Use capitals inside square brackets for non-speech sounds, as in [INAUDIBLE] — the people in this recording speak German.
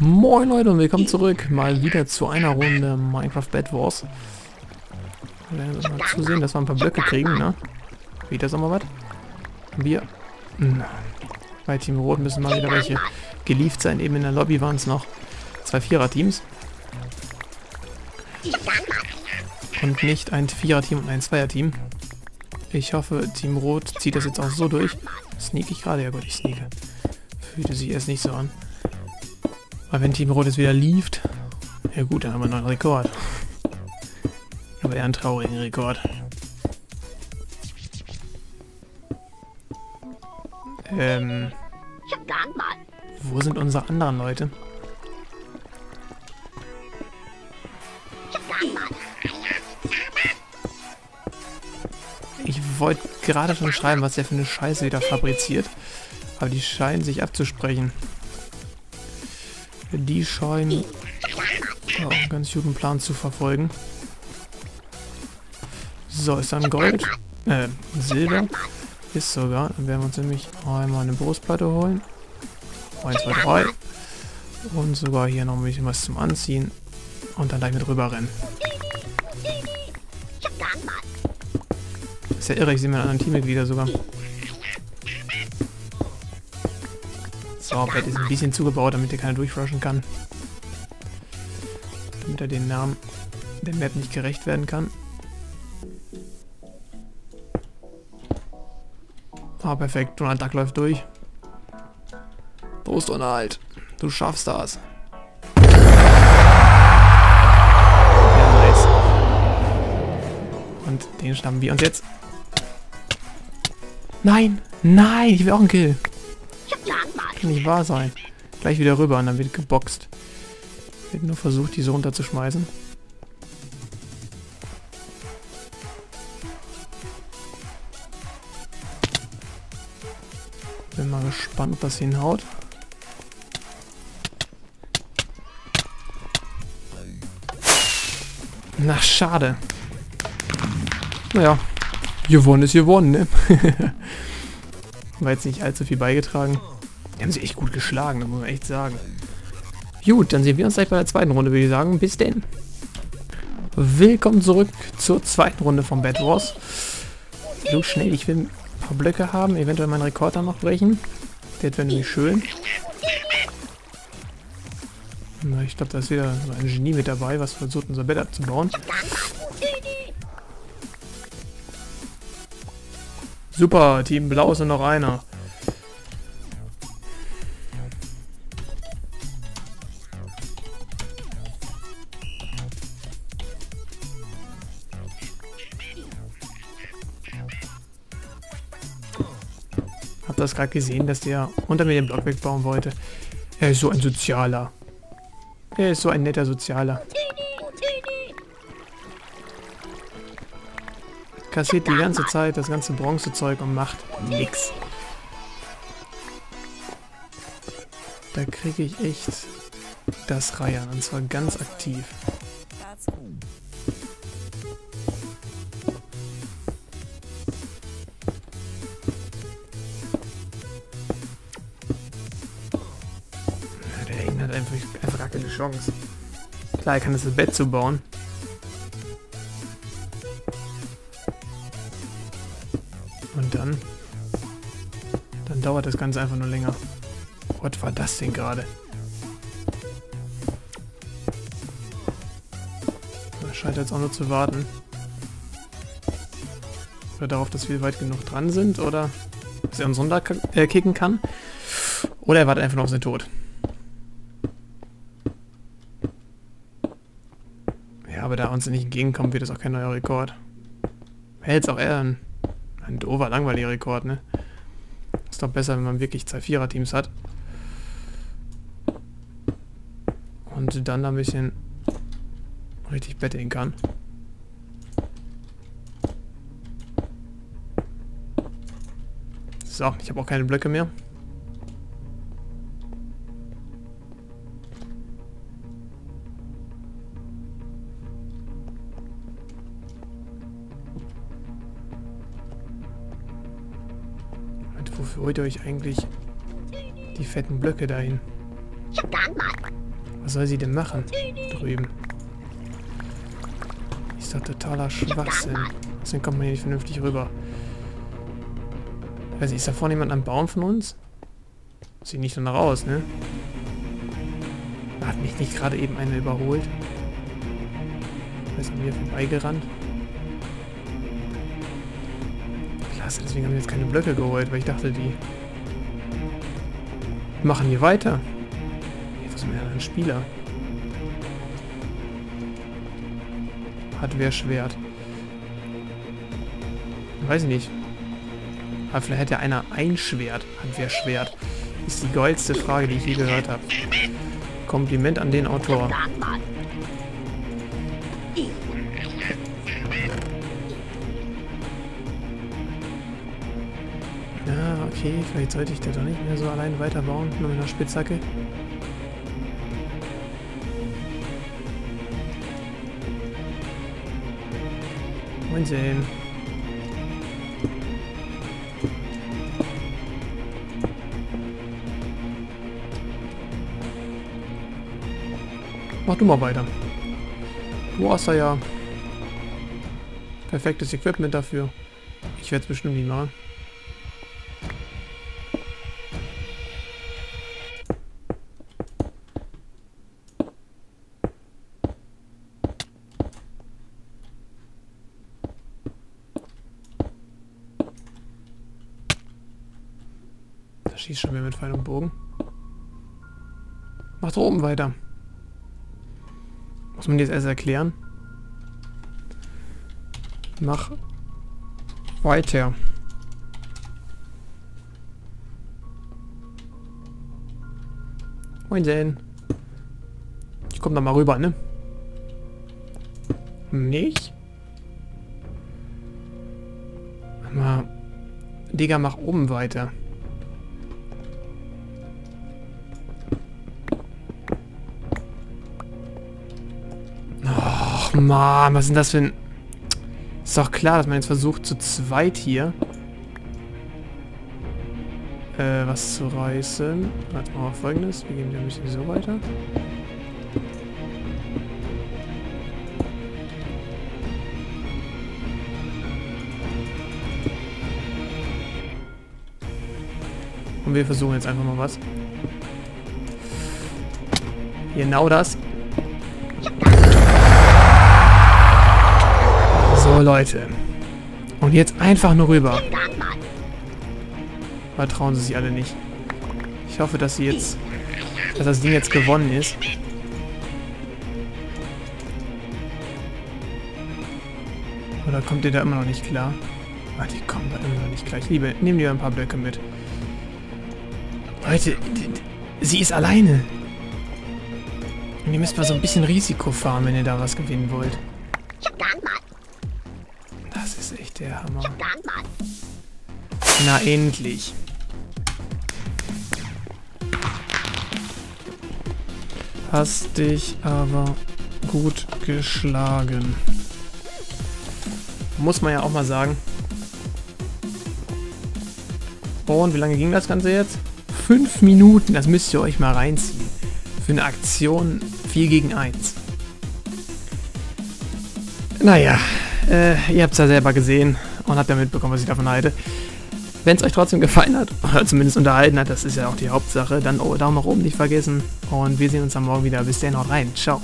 Moin Leute und willkommen zurück. Mal wieder zu einer Runde Minecraft Bed Wars. Wir werden mal zusehen, dass wir ein paar Blöcke kriegen, ne? Wieder sagen wir was? Wir. Bei Team Rot müssen mal wieder welche geliefert sein. Eben in der Lobby waren es noch zwei Vierer-Teams. Und nicht ein Vierer-Team und ein Zweier-Team. Ich hoffe, Team Rot zieht das jetzt auch so durch. Sneak ich gerade? Ja gut, ich sneake. Fühlte sich erst nicht so an. Aber wenn Team Rot jetzt wieder lieft, ja gut, dann haben wir noch einen Rekord. Aber eher einen traurigen Rekord. Ähm. Wo sind unsere anderen Leute? Wollte gerade schon schreiben, was der für eine Scheiße wieder fabriziert. Aber die scheinen sich abzusprechen. Die scheinen auch einen ganz guten Plan zu verfolgen. So, ist dann Gold. Äh, Silber. Ist sogar. Dann werden wir uns nämlich einmal eine Brustplatte holen. 1, 2, 3. Und sogar hier noch ein bisschen was zum Anziehen. Und dann gleich mit rüber rennen. Ist ja irre, ich sehe meine anderen Teammitglieder sogar. So, Bett ist ein bisschen zugebaut, damit er keiner durchrushen kann. Damit er den Namen der Map nicht gerecht werden kann. Ah, perfekt. Donald Duck läuft durch. Prost, Donald. Du schaffst das. Ja, nice. Und den schnappen wir uns jetzt. Nein! Nein! Ich will auch einen Kill. Kann nicht wahr sein. Gleich wieder rüber und dann wird geboxt. Wird nur versucht, diese runterzuschmeißen. Bin mal gespannt, ob das hinhaut. Na, schade. Naja, gewonnen ist gewonnen, ne? [LAUGHS] War jetzt nicht allzu viel beigetragen. Die haben sie echt gut geschlagen, das muss man echt sagen. Gut, dann sehen wir uns gleich bei der zweiten Runde, würde ich sagen. Bis denn. Willkommen zurück zur zweiten Runde von Bad Wars. So schnell, ich will ein paar Blöcke haben, eventuell meinen Rekord dann noch brechen. Der wäre nämlich schön. Na, ich glaube, da ist wieder so ein Genie mit dabei, was versucht, unser Bett abzubauen. Super, Team Blau ist nur noch einer. Hab das gerade gesehen, dass der unter mir den Block wegbauen wollte. Er ist so ein Sozialer. Er ist so ein netter Sozialer. Kassiert die ganze Zeit das ganze Bronzezeug und macht nix. Da kriege ich echt das Reihen und zwar ganz aktiv. Der Engel hat einfach, einfach gar keine Chance. Klar, er kann das Bett zubauen. Und dann... Dann dauert das Ganze einfach nur länger. Was war das denn gerade? Da scheint jetzt auch nur zu warten. Oder darauf, dass wir weit genug dran sind, oder dass er uns runterkicken äh, kann. Oder er wartet einfach noch auf seinen Tod. Ja, aber da uns nicht entgegenkommt, wird das auch kein neuer Rekord. Jetzt auch eher ein, doofer, langweiliger Rekord, ne? Ist doch besser, wenn man wirklich zwei Vierer-Teams hat. Und dann da ein bisschen richtig betteln kann. So, ich habe auch keine Blöcke mehr. Wofür holt ihr euch eigentlich die fetten Blöcke dahin? Was soll sie denn machen? Drüben. Ist doch totaler Schwachsinn. Deswegen kommt man hier nicht vernünftig rüber. Nicht, ist da vorne jemand am Baum von uns? Sieht nicht danach aus, ne? Hat mich nicht gerade eben einer überholt? Ist an mir vorbeigerannt? Klasse, deswegen haben wir jetzt keine Blöcke geholt, weil ich dachte, die machen hier weiter. Jetzt ist mir ein Spieler. Hat wer Schwert? Weiß ich nicht. Aber vielleicht hätte einer ein Schwert. Hat wer Schwert? Ist die geilste Frage, die ich je gehört habe. Kompliment an den Autor. Okay, vielleicht sollte ich da doch nicht mehr so allein weiterbauen, mit einer Spitzhacke. Moinsen. Mach du mal weiter. Du hast da ja perfektes Equipment dafür. Ich werde es bestimmt nicht machen. Schießt schon wieder mit Pfeil und Bogen. Mach da oben weiter. Muss man das erst erklären? Mach weiter. Moin Ich komm da mal rüber, ne? Nicht? Mal. Digga, mach oben weiter. Mann, was ist denn das für ein... Ist doch klar, dass man jetzt versucht, zu zweit hier... Äh, was zu reißen. Jetzt machen wir folgendes. Wir gehen hier ein bisschen so weiter. Und wir versuchen jetzt einfach mal was. Genau das. Leute. Und jetzt einfach nur rüber. Aber trauen sie sich alle nicht. Ich hoffe, dass sie jetzt... Dass das Ding jetzt gewonnen ist. Oder kommt ihr da immer noch nicht klar? Ah, die kommen da immer noch nicht klar. Ich liebe, nehmen dir ein paar Blöcke mit. Leute, sie ist alleine. Und ihr müsst mal so ein bisschen Risiko fahren, wenn ihr da was gewinnen wollt. Echt der Hammer. Na endlich. Hast dich aber gut geschlagen. Muss man ja auch mal sagen. Und wie lange ging das Ganze jetzt? Fünf Minuten, das müsst ihr euch mal reinziehen. Für eine Aktion 4 gegen 1. Naja, äh, ihr habt es ja selber gesehen und habt ja mitbekommen, was ich davon halte. Wenn es euch trotzdem gefallen hat, oder zumindest unterhalten hat, das ist ja auch die Hauptsache, dann oh, Daumen nach oben nicht vergessen. Und wir sehen uns dann morgen wieder. Bis dahin, haut rein. Ciao.